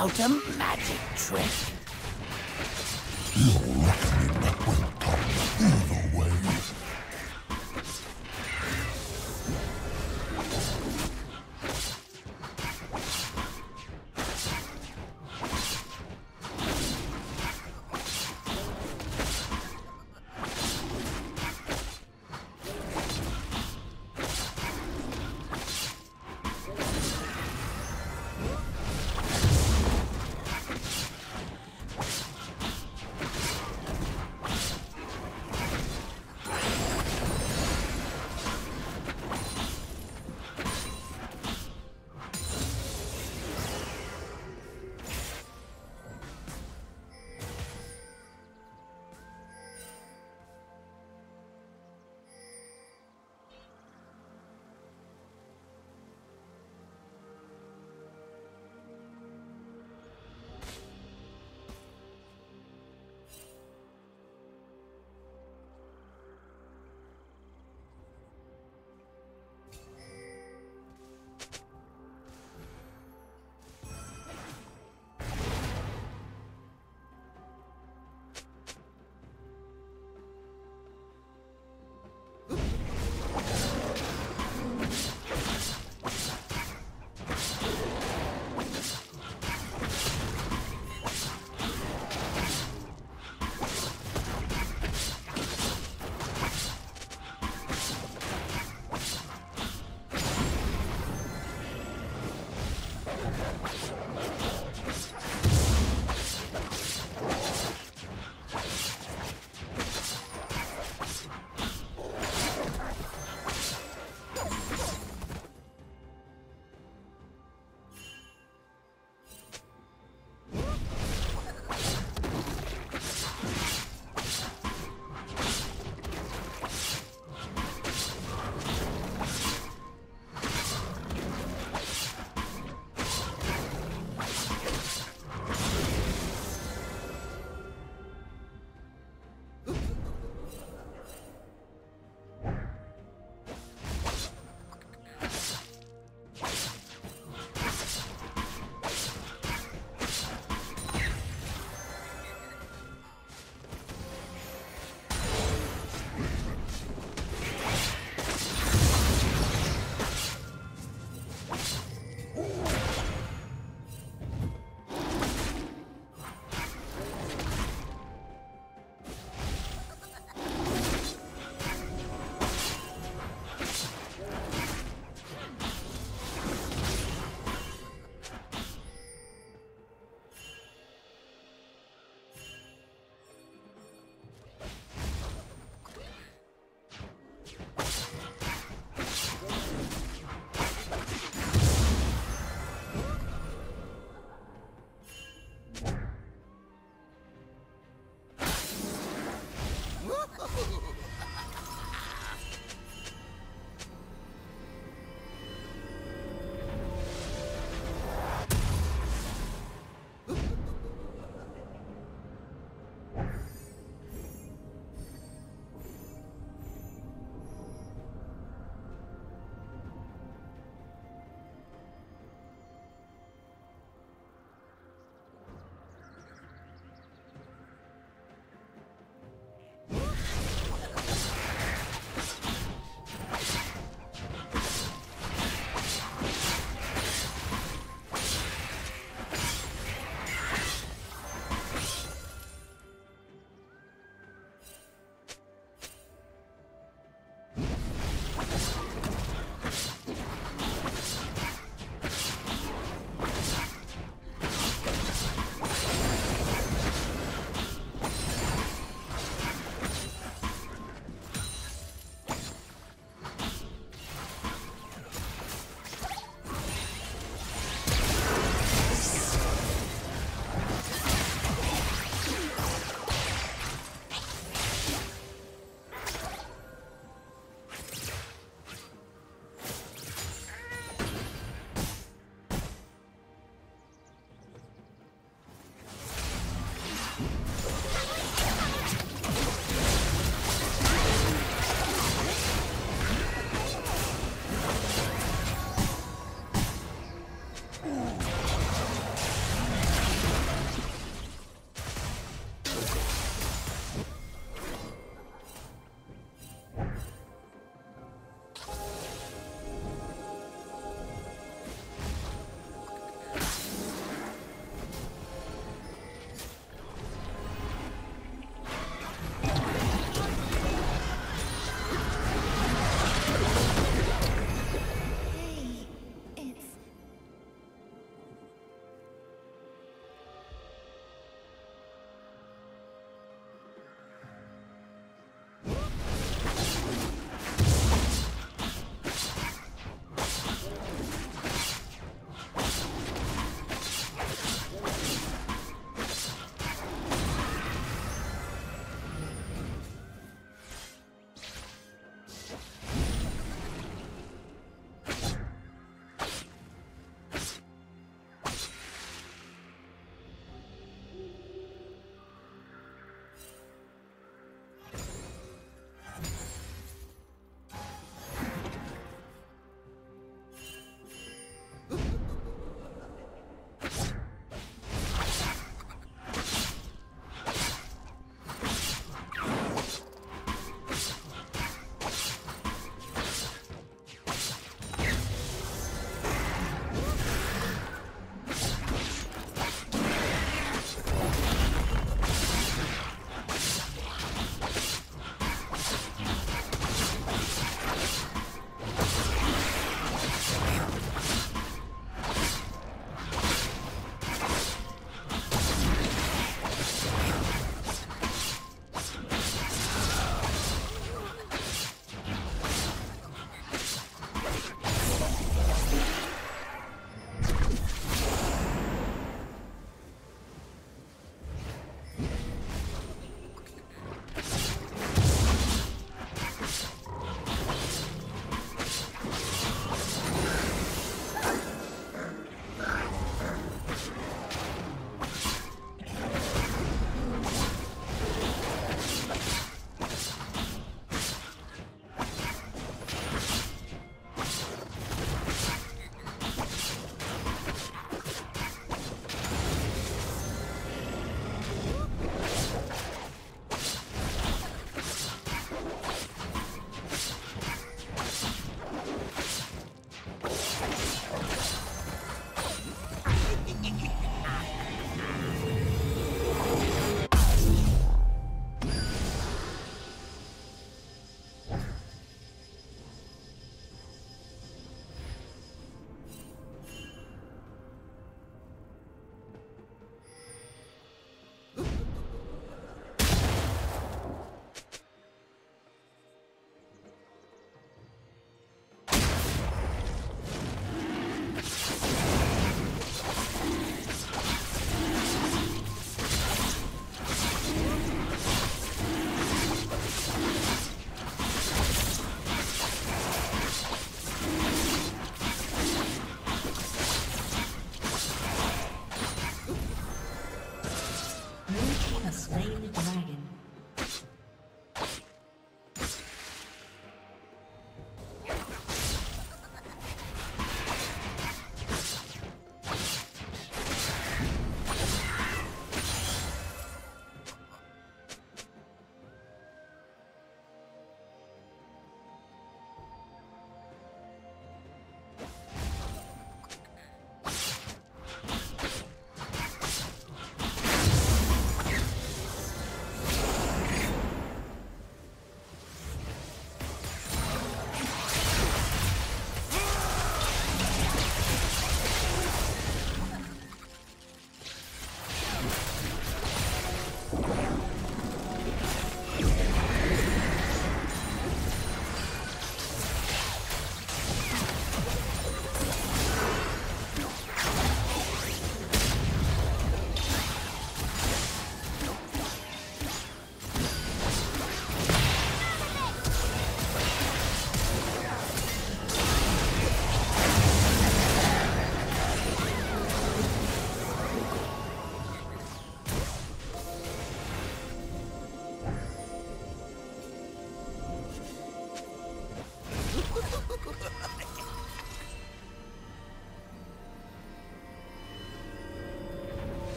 out a magic trick? You're reckoning that either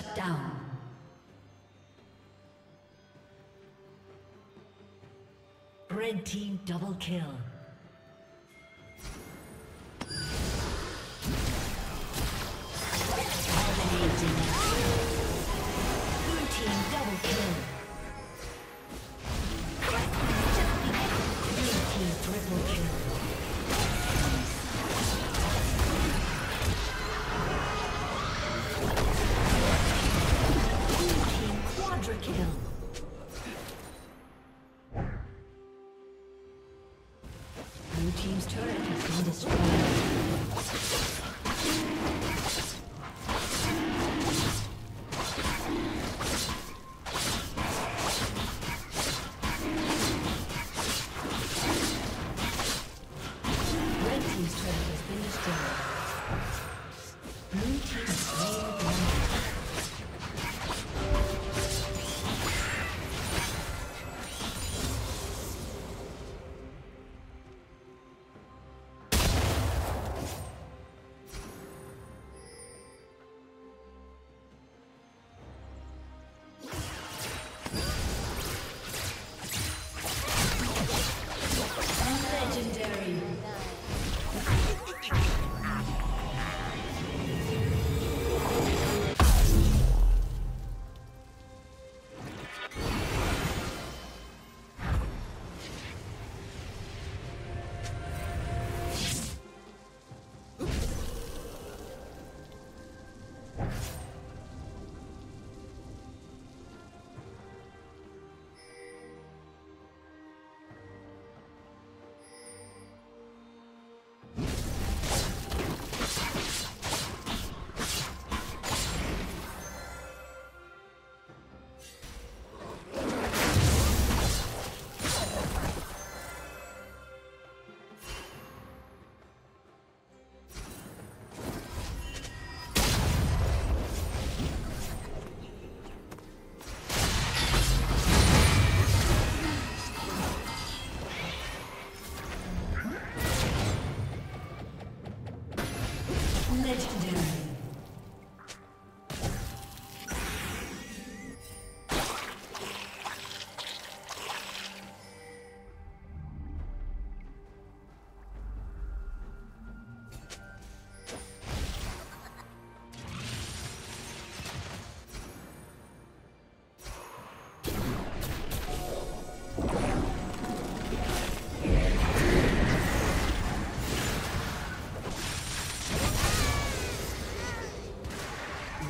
Shut down. Red team double kill. Triple kill.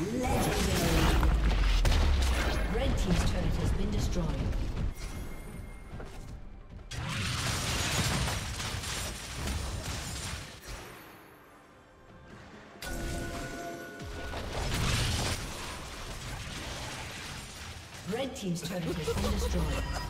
Red Team's turret has been destroyed. Red Team's turret has been destroyed.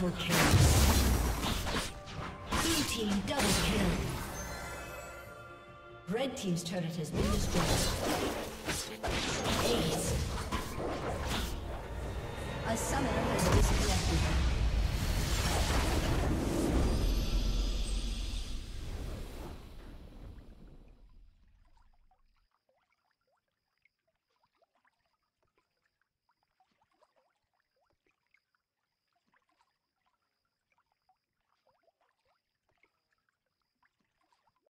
Triple kill. Blue team double kill. Red team's turret has been destroyed. Ace. A summoner has disconnected.